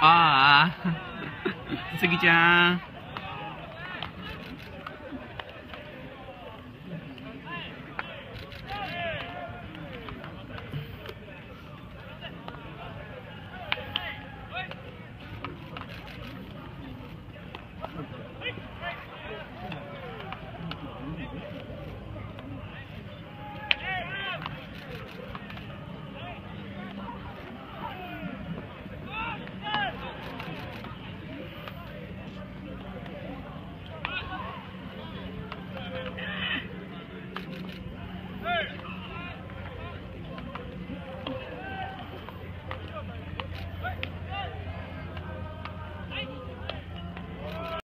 ああ。すぎちゃん。